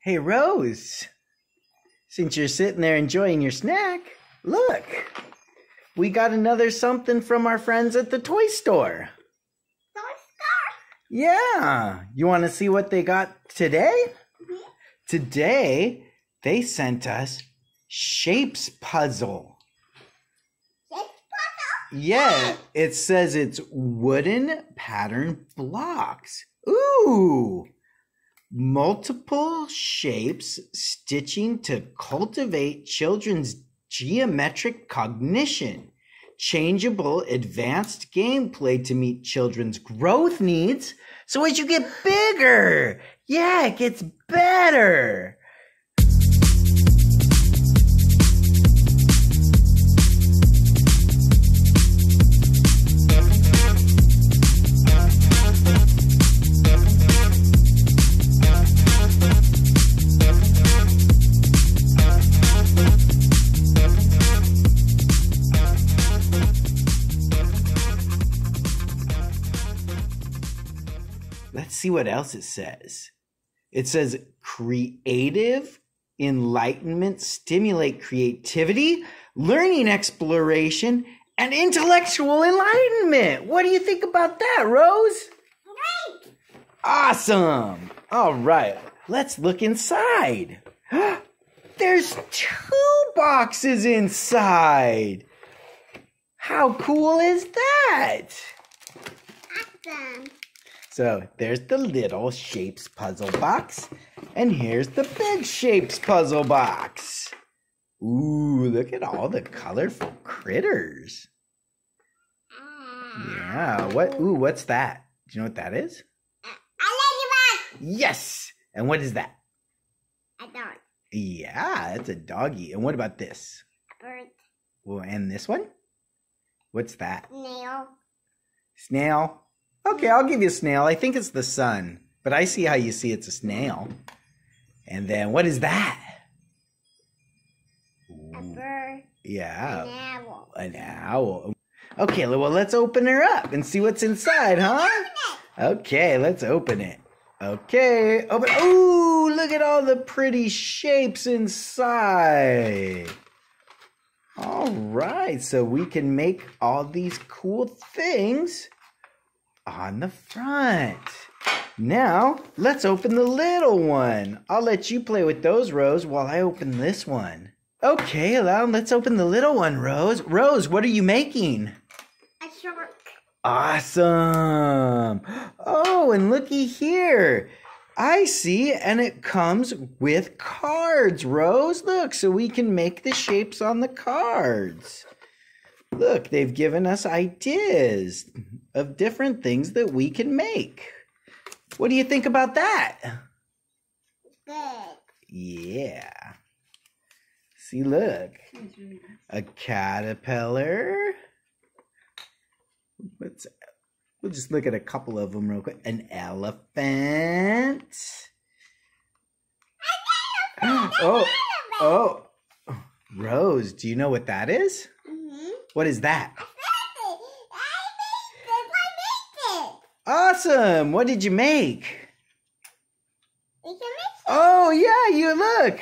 Hey, Rose, since you're sitting there enjoying your snack, look, we got another something from our friends at the toy store. Toy Store. Yeah, you want to see what they got today? Mhm. Today, they sent us Shapes Puzzle. Yeah, it says it's wooden pattern blocks. Ooh! Multiple shapes stitching to cultivate children's geometric cognition. Changeable advanced gameplay to meet children's growth needs. So as you get bigger, yeah, it gets better. See what else it says. It says creative enlightenment stimulate creativity, learning exploration, and intellectual enlightenment. What do you think about that, Rose? Great. Awesome. All right, let's look inside. There's two boxes inside. How cool is that? Awesome. So there's the little shapes puzzle box, and here's the big shapes puzzle box. Ooh, look at all the colorful critters. Ah. Yeah, what? Ooh, what's that? Do you know what that is? I Yes! And what is that? A dog. Yeah, it's a doggy. And what about this? A Bird. Well, and this one? What's that? Snail. Snail? Okay, I'll give you a snail. I think it's the sun, but I see how you see it's a snail. And then what is that? A bird. yeah, An owl. an owl. Okay, well, let's open her up and see what's inside, huh? Okay, let's open it. Okay, open. Ooh, look at all the pretty shapes inside. All right, so we can make all these cool things on the front. Now, let's open the little one. I'll let you play with those, Rose, while I open this one. Okay, now let's open the little one, Rose. Rose, what are you making? A shark. Awesome. Oh, and looky here. I see, and it comes with cards, Rose. Look, so we can make the shapes on the cards. Look, they've given us ideas of different things that we can make. What do you think about that? Good. Yeah. See, look. A caterpillar. What's we'll just look at a couple of them real quick. An elephant. Ah, oh, oh. Rose, do you know what that is? What is that? I made it. Awesome. What did you make? We can make it. Oh, yeah, you look.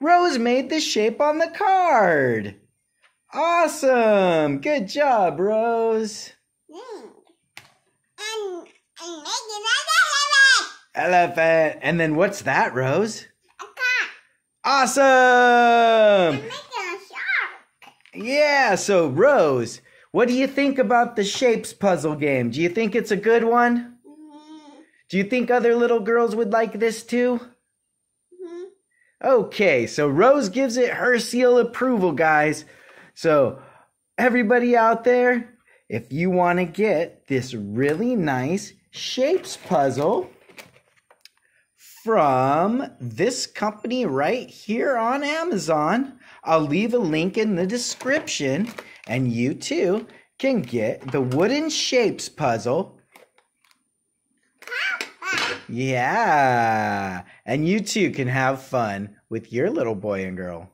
Rose made the shape on the card. Awesome. Good job, Rose. Mm. And, and make another Elephant. And then what's that, Rose? Awesome. I'm making a shark. Yeah, so Rose, what do you think about the shapes puzzle game? Do you think it's a good one? Mm-hmm. Do you think other little girls would like this too? Mm-hmm. Okay, so Rose gives it her seal approval, guys. So, everybody out there, if you want to get this really nice shapes puzzle from this company right here on Amazon, I'll leave a link in the description, and you too can get the wooden shapes puzzle. Yeah, and you too can have fun with your little boy and girl.